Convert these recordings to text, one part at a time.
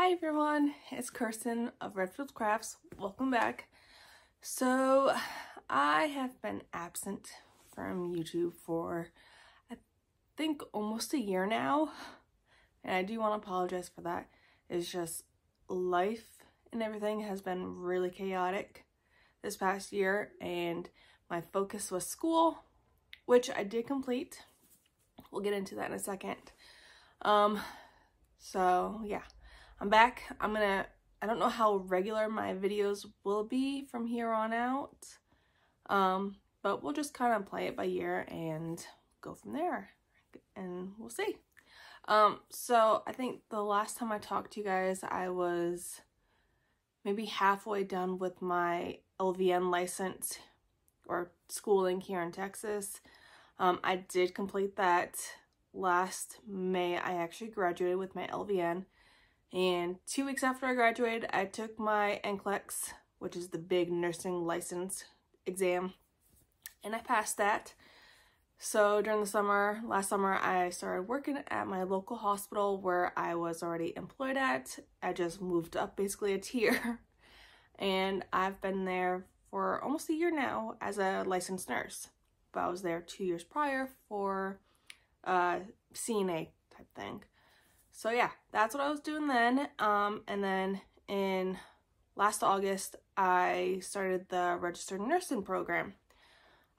Hi everyone, it's Kirsten of Redfield Crafts. Welcome back. So I have been absent from YouTube for I think almost a year now. And I do want to apologize for that. It's just life and everything has been really chaotic this past year and my focus was school, which I did complete. We'll get into that in a second. Um, so yeah, I'm back. I'm gonna, I don't know how regular my videos will be from here on out. Um, but we'll just kind of play it by ear and go from there and we'll see. Um, so I think the last time I talked to you guys, I was maybe halfway done with my LVN license or schooling here in Texas. Um, I did complete that last May. I actually graduated with my LVN. And two weeks after I graduated, I took my NCLEX, which is the big nursing license exam, and I passed that. So during the summer, last summer, I started working at my local hospital where I was already employed at. I just moved up basically a tier and I've been there for almost a year now as a licensed nurse. But I was there two years prior for uh, CNA type thing. So yeah, that's what I was doing then. Um, and then in last August, I started the registered nursing program.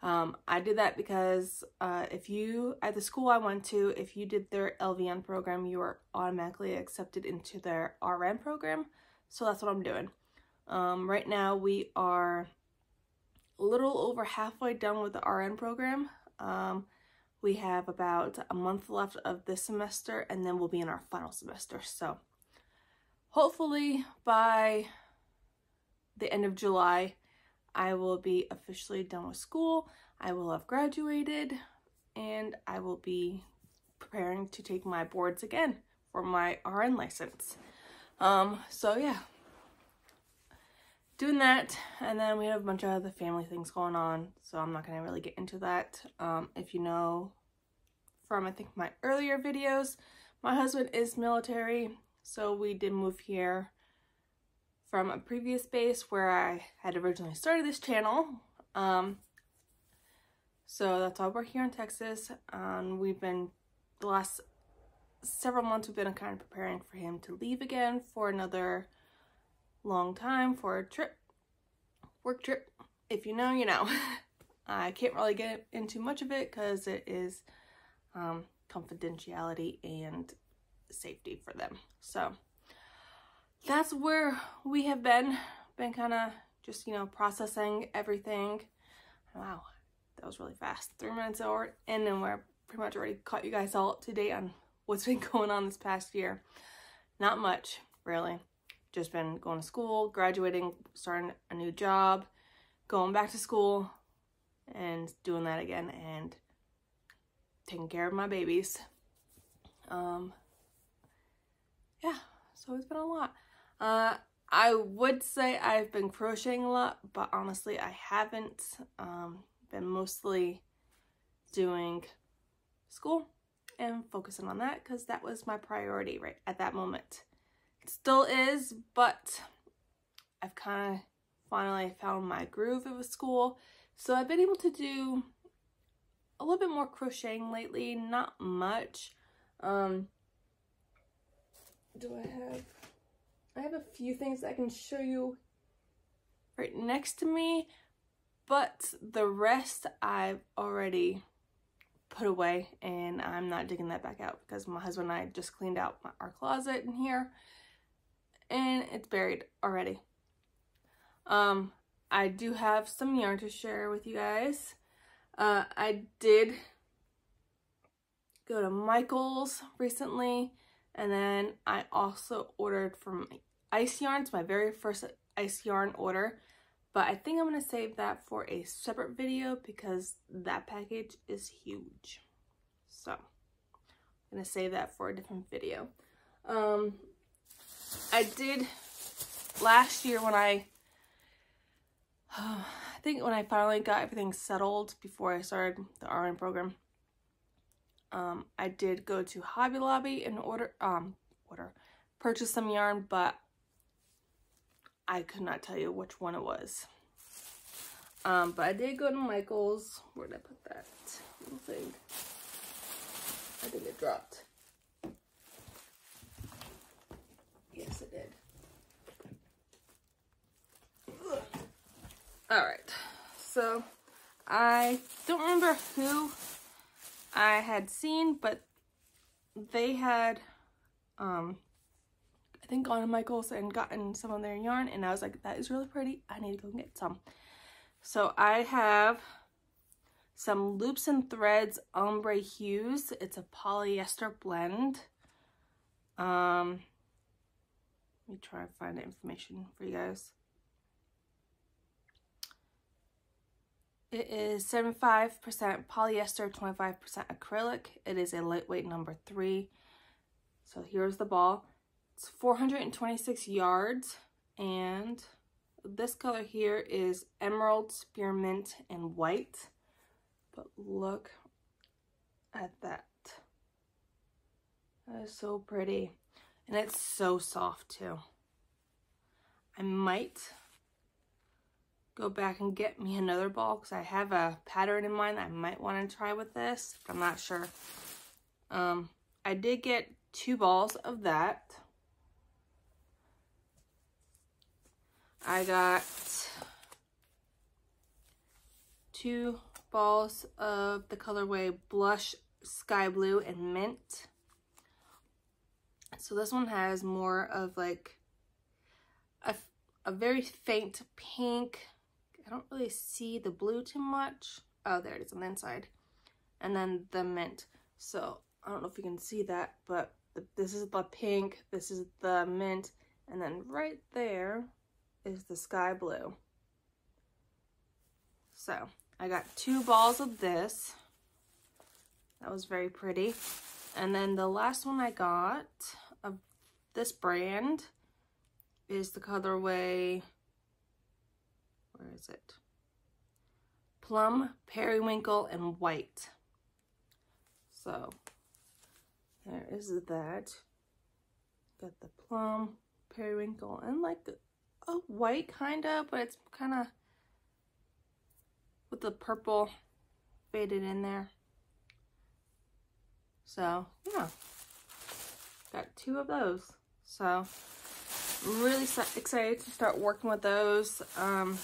Um, I did that because uh, if you, at the school I went to, if you did their LVN program, you were automatically accepted into their RN program. So that's what I'm doing. Um, right now we are a little over halfway done with the RN program. Um, we have about a month left of this semester and then we'll be in our final semester. So hopefully by the end of July, I will be officially done with school. I will have graduated and I will be preparing to take my boards again for my RN license. Um, so yeah, doing that and then we have a bunch of other family things going on so I'm not gonna really get into that um, if you know from I think my earlier videos my husband is military so we did move here from a previous base where I had originally started this channel um, so that's why we're here in Texas um, we've been the last several months we've been kind of preparing for him to leave again for another long time for a trip, work trip. If you know, you know. I can't really get into much of it because it is um, confidentiality and safety for them. So that's where we have been, been kind of just, you know, processing everything. Wow, that was really fast. Three minutes over, and then we're pretty much already caught you guys all up to date on what's been going on this past year. Not much, really just been going to school, graduating, starting a new job, going back to school, and doing that again, and taking care of my babies. Um, yeah, so it's been a lot. Uh, I would say I've been crocheting a lot, but honestly, I haven't. Um, been mostly doing school and focusing on that because that was my priority right at that moment It still is, but I've kind of finally found my groove with school. So I've been able to do a little bit more crocheting lately, not much. Um, do I have, I have a few things I can show you right next to me, but the rest I've already put away and I'm not digging that back out because my husband and I just cleaned out my, our closet in here and it's buried already. Um, I do have some yarn to share with you guys. Uh, I did go to Michael's recently, and then I also ordered from Ice Yarns, my very first Ice Yarn order. But I think I'm going to save that for a separate video because that package is huge. So, I'm going to save that for a different video. Um, I did last year when I, uh, I think when I finally got everything settled before I started the RN program, um, I did go to Hobby Lobby and order, um, order, purchased some yarn, but I could not tell you which one it was. Um, but I did go to Michael's. Where did I put that little thing? I think it dropped. Yes, it did. All right. So I don't remember who I had seen, but they had, um, I think gone to Michael's and gotten some of their yarn, and I was like, that is really pretty. I need to go and get some. So I have some Loops and Threads Ombre Hues. It's a polyester blend. Um, let me try and find the information for you guys. It is 75% polyester, 25% acrylic. It is a lightweight number three. So here's the ball. It's 426 yards and this color here is emerald, spearmint, and white. But look at that. That is so pretty. And it's so soft too. I might go back and get me another ball because I have a pattern in mind that I might want to try with this. I'm not sure. Um, I did get two balls of that. I got two balls of the colorway Blush Sky Blue and Mint. So this one has more of like a, a very faint pink, I don't really see the blue too much. Oh, there it is on the inside. And then the mint. So I don't know if you can see that, but the, this is the pink, this is the mint, and then right there is the sky blue. So I got two balls of this. That was very pretty. And then the last one I got of this brand is the colorway where is it? Plum, periwinkle, and white. So there is that. Got the plum, periwinkle, and like a white kind of, but it's kind of with the purple faded in there. So yeah, got two of those. So I'm really excited to start working with those. Um,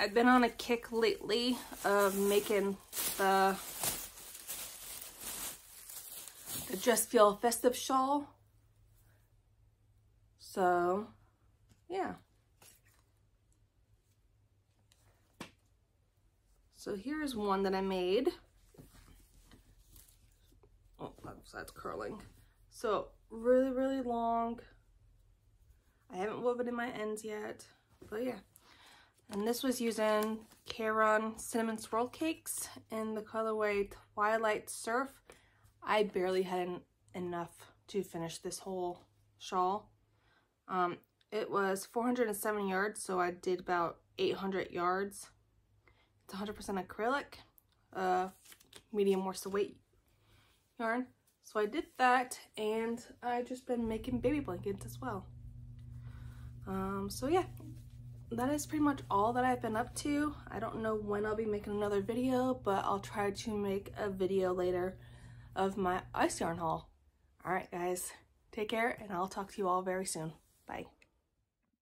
I've been on a kick lately of making the, the Just Feel Festive shawl. So, yeah. So here's one that I made. Oh, that's curling. So really, really long. I haven't woven in my ends yet, but yeah. And this was using Caron Cinnamon Swirl Cakes in the colorway Twilight Surf. I barely had enough to finish this whole shawl. Um, it was 470 yards, so I did about 800 yards. It's 100% acrylic, uh, medium worsted weight yarn. So I did that, and I've just been making baby blankets as well. Um, so yeah, that is pretty much all that I've been up to. I don't know when I'll be making another video, but I'll try to make a video later of my ice yarn haul. All right, guys, take care, and I'll talk to you all very soon. Bye.